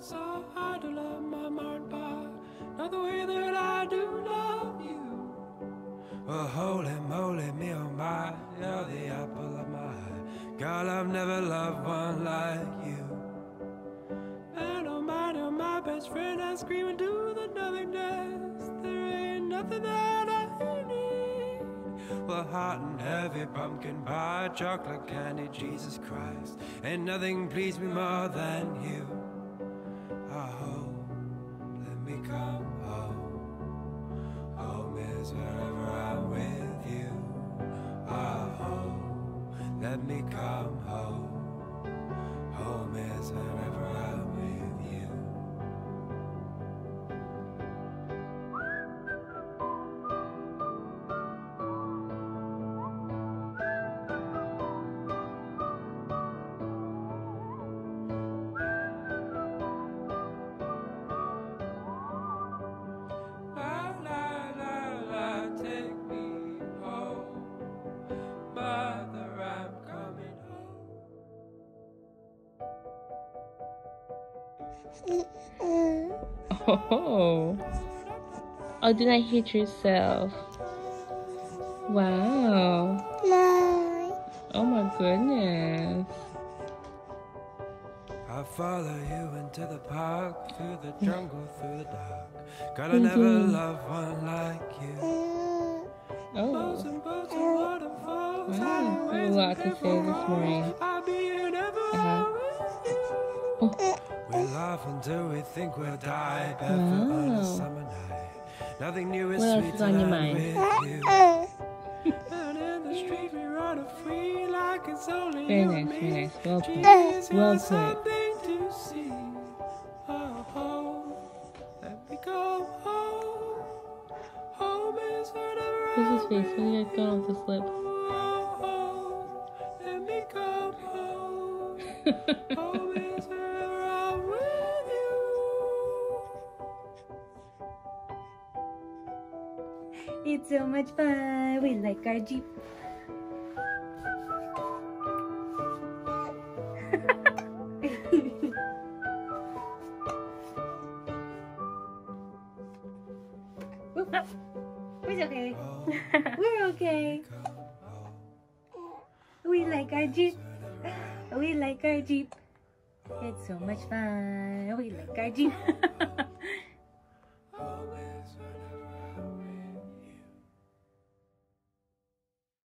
so hard to love my mind, not the way that I do love you. Well, holy moly, me oh my, you're the apple of my eye. Girl, I've never loved one like you. And oh my, you're my best friend, I scream into the nothingness. There ain't nothing that I need. Well, hot and heavy pumpkin pie, chocolate candy, Jesus Christ. Ain't nothing please me more than you. Come home. Oh. Oh, did I hit yourself? Wow. Oh my goodness. I'll follow you into the park, through the jungle, through the dark. God, I mm-hmm. never loved one like you. Oh. Boats Oh. and boats and waterfalls, Wow, a lot to say this morning. We laugh until we think we'll die, barefoot oh. on Wow. a summer night. Nothing new is What sweet is on your mind? with you. And in the street we run free like it's only Very nice, very nice. Well put. Jesus, Well you're to see. Oh, oh, let me go home. Home is wherever Who's his face? What do you got going with his lip? Oh, oh, let me come home. Home It's so much fun. We like our Jeep. Okay. We're okay. We like our Jeep. We like our Jeep. It's so much fun. We like our Jeep.